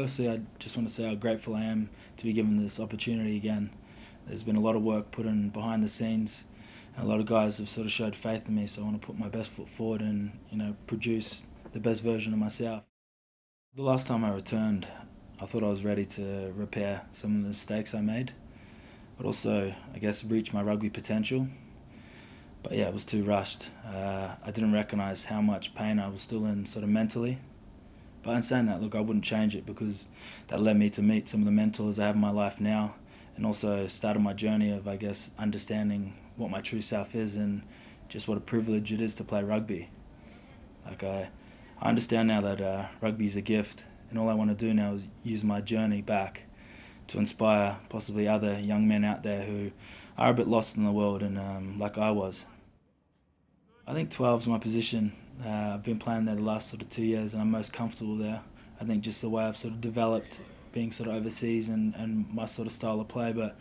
Firstly, I just want to say how grateful I am to be given this opportunity again. There's been a lot of work put in behind the scenes, and a lot of guys have sort of showed faith in me. So I want to put my best foot forward and you know produce the best version of myself. The last time I returned, I thought I was ready to repair some of the mistakes I made, but also I guess reach my rugby potential. But yeah, it was too rushed. Uh, I didn't recognise how much pain I was still in, sort of mentally. But in saying that, look, I wouldn't change it because that led me to meet some of the mentors I have in my life now, and also started my journey of, I guess, understanding what my true self is and just what a privilege it is to play rugby. Like I, I understand now that uh, rugby is a gift, and all I want to do now is use my journey back to inspire possibly other young men out there who are a bit lost in the world and um, like I was. I think 12 is my position. Uh, I've been playing there the last sort of two years and I'm most comfortable there. I think just the way I've sort of developed being sort of overseas and, and my sort of style of play, but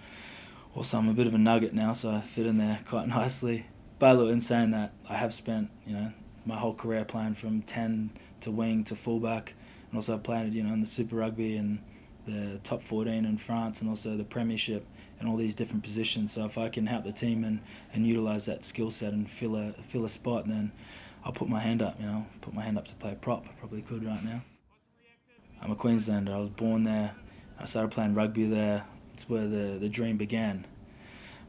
also I'm a bit of a nugget now, so I fit in there quite nicely. But look, in saying that, I have spent, you know, my whole career playing from 10 to wing to fullback, and also played, you know, in the Super Rugby and the top 14 in France and also the Premiership and all these different positions. So if I can help the team and, and utilise that skill set and fill a fill a spot, then I'll put my hand up. You know, put my hand up to play prop. I probably could right now. I'm a Queenslander. I was born there. I started playing rugby there. It's where the the dream began.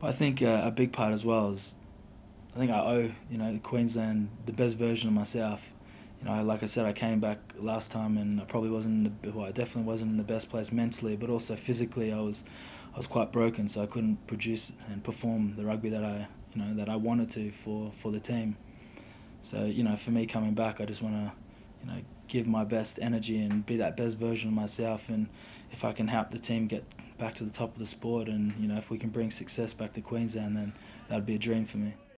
But I think uh, a big part as well is I think I owe you know Queensland the best version of myself you know, like I said, I came back last time and I probably wasn't the well, I definitely wasn't in the best place mentally, but also physically, I was I was quite broken, so I couldn't produce and perform the rugby that I you know that I wanted to for for the team. So you know, for me coming back, I just want to you know give my best energy and be that best version of myself, and if I can help the team get back to the top of the sport, and you know if we can bring success back to Queensland, then that'd be a dream for me.